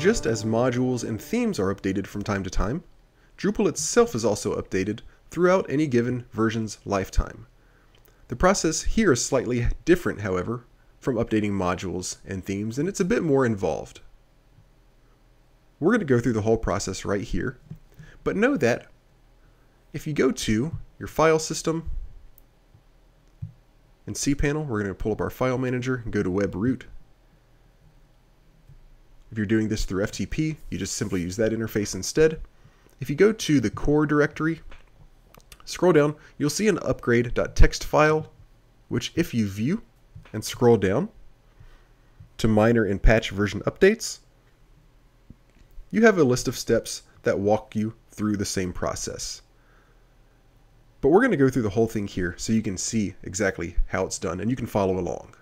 Just as modules and themes are updated from time to time, Drupal itself is also updated throughout any given version's lifetime. The process here is slightly different, however, from updating modules and themes, and it's a bit more involved. We're going to go through the whole process right here, but know that if you go to your file system in cPanel, we're going to pull up our file manager and go to web root. If you're doing this through FTP, you just simply use that interface instead. If you go to the core directory, scroll down, you'll see an upgrade.txt file, which if you view and scroll down to minor and patch version updates, you have a list of steps that walk you through the same process. But we're going to go through the whole thing here so you can see exactly how it's done and you can follow along.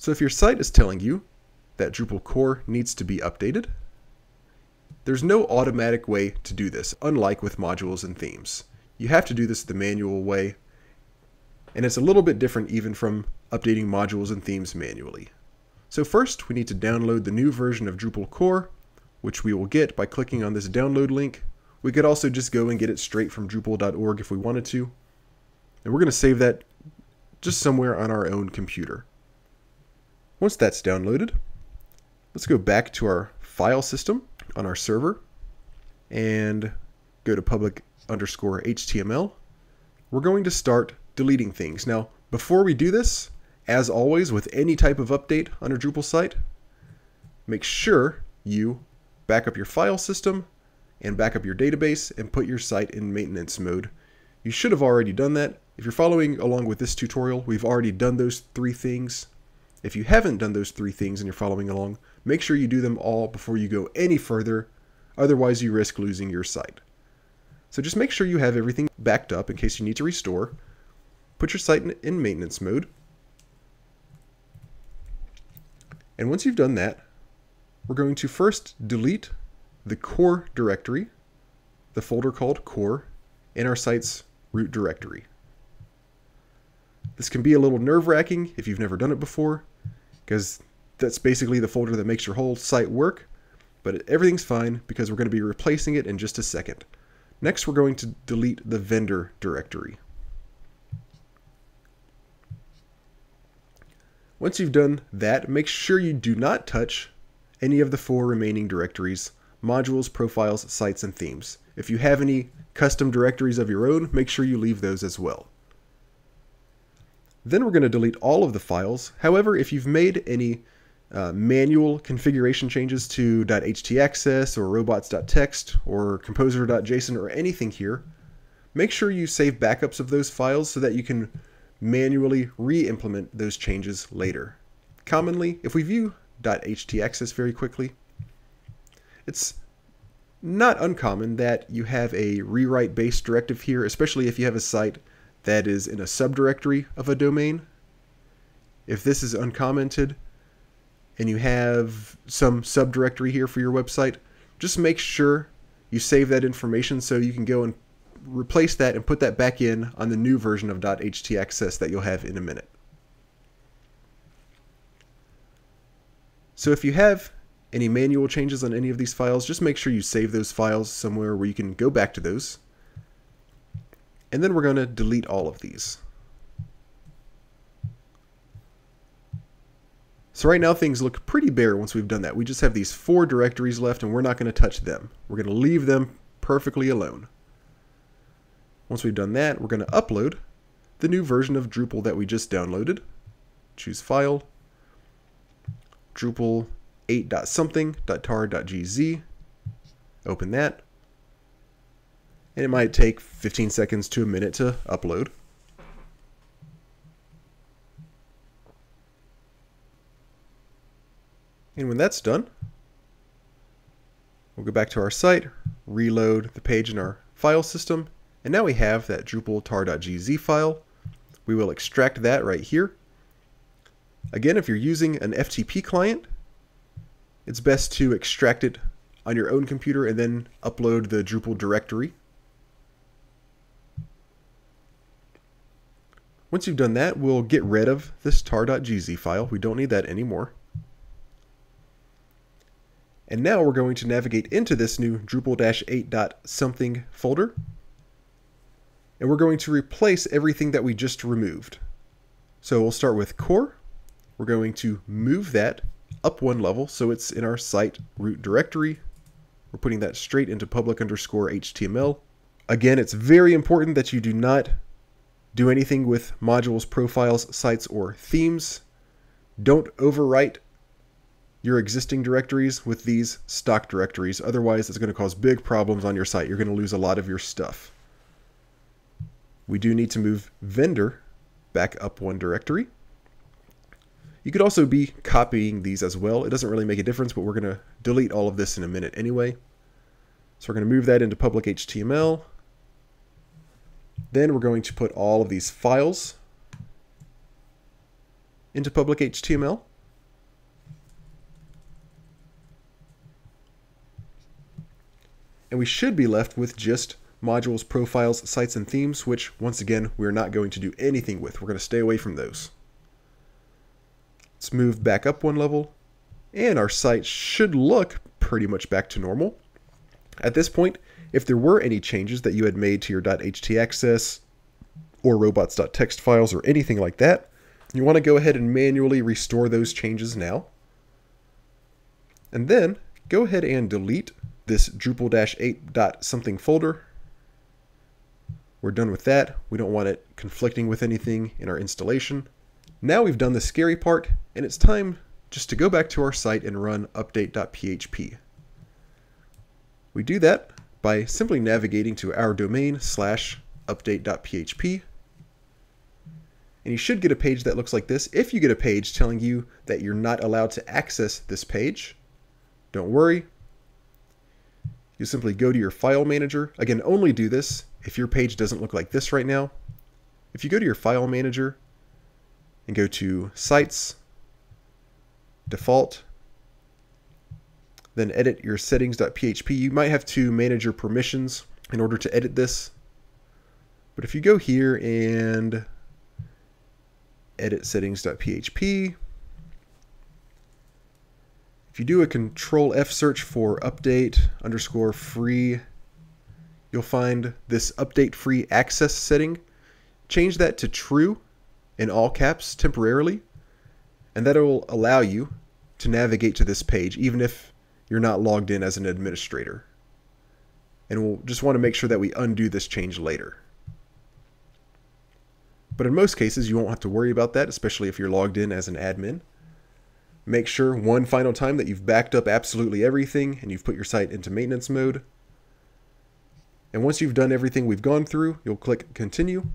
So if your site is telling you that Drupal core needs to be updated, there's no automatic way to do this, unlike with modules and themes. You have to do this the manual way, and it's a little bit different even from updating modules and themes manually. So first, we need to download the new version of Drupal core, which we will get by clicking on this download link we could also just go and get it straight from Drupal.org if we wanted to. And we're going to save that just somewhere on our own computer. Once that's downloaded, let's go back to our file system on our server and go to public underscore HTML. We're going to start deleting things. Now, before we do this, as always with any type of update on a Drupal site, make sure you back up your file system and back up your database and put your site in maintenance mode. You should have already done that. If you're following along with this tutorial, we've already done those three things. If you haven't done those three things and you're following along, make sure you do them all before you go any further, otherwise you risk losing your site. So just make sure you have everything backed up in case you need to restore. Put your site in maintenance mode. And once you've done that, we're going to first delete the core directory, the folder called core, in our site's root directory. This can be a little nerve-wracking if you've never done it before, because that's basically the folder that makes your whole site work, but everything's fine because we're going to be replacing it in just a second. Next, we're going to delete the vendor directory. Once you've done that, make sure you do not touch any of the four remaining directories modules, profiles, sites, and themes. If you have any custom directories of your own, make sure you leave those as well. Then we're going to delete all of the files. However, if you've made any uh, manual configuration changes to .htaccess or robots.txt or composer.json or anything here, make sure you save backups of those files so that you can manually re-implement those changes later. Commonly, if we view .htaccess very quickly, it's not uncommon that you have a RewriteBase directive here, especially if you have a site that is in a subdirectory of a domain. If this is uncommented and you have some subdirectory here for your website, just make sure you save that information so you can go and replace that and put that back in on the new version of .htaccess that you'll have in a minute. So if you have any manual changes on any of these files, just make sure you save those files somewhere where you can go back to those. And then we're going to delete all of these. So right now things look pretty bare once we've done that. We just have these four directories left and we're not going to touch them. We're going to leave them perfectly alone. Once we've done that, we're going to upload the new version of Drupal that we just downloaded. Choose File, Drupal 8.something.tar.gz. Open that. And it might take 15 seconds to a minute to upload. And when that's done, we'll go back to our site, reload the page in our file system, and now we have that Drupal tar.gz file. We will extract that right here. Again, if you're using an FTP client, it's best to extract it on your own computer and then upload the Drupal directory. Once you've done that, we'll get rid of this tar.gz file. We don't need that anymore. And now we're going to navigate into this new Drupal-8.something folder. And we're going to replace everything that we just removed. So we'll start with core. We're going to move that up one level so it's in our site root directory. We're putting that straight into public underscore HTML. Again, it's very important that you do not do anything with modules, profiles, sites, or themes. Don't overwrite your existing directories with these stock directories. Otherwise, it's going to cause big problems on your site. You're going to lose a lot of your stuff. We do need to move vendor back up one directory. You could also be copying these as well. It doesn't really make a difference, but we're going to delete all of this in a minute anyway. So we're going to move that into public HTML. Then we're going to put all of these files into public HTML. And we should be left with just modules, profiles, sites, and themes, which, once again, we're not going to do anything with. We're going to stay away from those. Let's move back up one level, and our site should look pretty much back to normal. At this point, if there were any changes that you had made to your .htaccess or robots.txt files or anything like that, you want to go ahead and manually restore those changes now. And then go ahead and delete this Drupal-8.something folder. We're done with that. We don't want it conflicting with anything in our installation. Now we've done the scary part, and it's time just to go back to our site and run update.php. We do that by simply navigating to our domain slash update.php. And you should get a page that looks like this. If you get a page telling you that you're not allowed to access this page, don't worry, you simply go to your file manager. Again, only do this if your page doesn't look like this right now. If you go to your file manager and go to Sites, Default, then edit your settings.php, you might have to manage your permissions in order to edit this. But if you go here and edit settings.php, if you do a control F search for update underscore free, you'll find this update free access setting. Change that to true in all caps temporarily, and that will allow you to navigate to this page even if you're not logged in as an administrator. And we'll just want to make sure that we undo this change later. But in most cases, you won't have to worry about that, especially if you're logged in as an admin. Make sure one final time that you've backed up absolutely everything and you've put your site into maintenance mode. And once you've done everything we've gone through, you'll click continue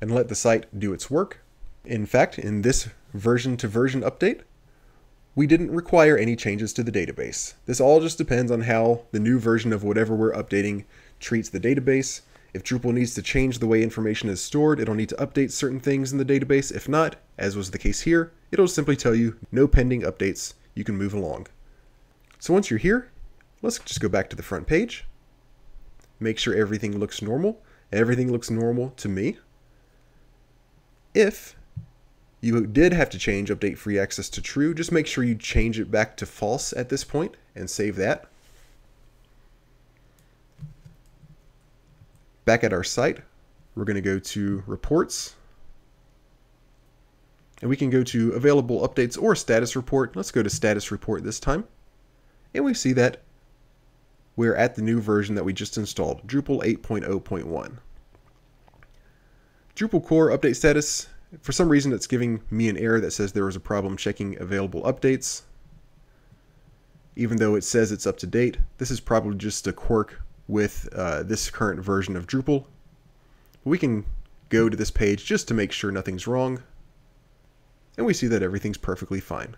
and let the site do its work. In fact, in this version to version update, we didn't require any changes to the database. This all just depends on how the new version of whatever we're updating treats the database. If Drupal needs to change the way information is stored, it'll need to update certain things in the database. If not, as was the case here, it'll simply tell you no pending updates, you can move along. So once you're here, let's just go back to the front page. Make sure everything looks normal. Everything looks normal to me. If you did have to change update free access to true, just make sure you change it back to false at this point and save that. Back at our site, we're going to go to reports and we can go to available updates or status report. Let's go to status report this time. And we see that we're at the new version that we just installed, Drupal 8.0.1. Drupal core update status, for some reason it's giving me an error that says there was a problem checking available updates. Even though it says it's up to date, this is probably just a quirk with uh, this current version of Drupal. We can go to this page just to make sure nothing's wrong and we see that everything's perfectly fine.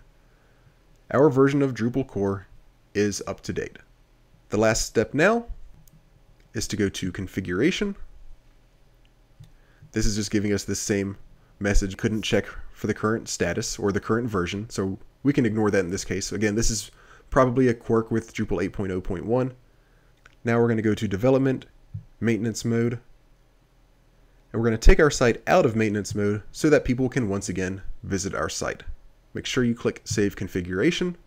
Our version of Drupal core is up to date. The last step now is to go to configuration. This is just giving us the same message, couldn't check for the current status or the current version, so we can ignore that in this case. Again, this is probably a quirk with Drupal 8.0.1. Now we're going to go to development, maintenance mode, and we're going to take our site out of maintenance mode so that people can once again visit our site. Make sure you click Save Configuration.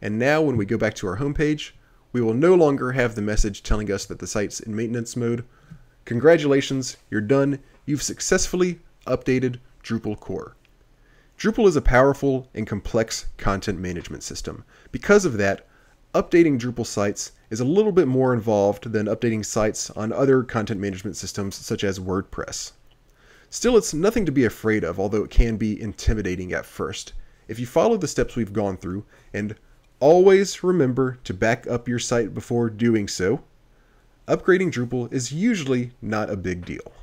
And now when we go back to our homepage, we will no longer have the message telling us that the site's in maintenance mode. Congratulations, you're done. You've successfully updated Drupal core. Drupal is a powerful and complex content management system. Because of that, updating Drupal sites is a little bit more involved than updating sites on other content management systems such as WordPress. Still, it's nothing to be afraid of, although it can be intimidating at first. If you follow the steps we've gone through, and always remember to back up your site before doing so, upgrading Drupal is usually not a big deal.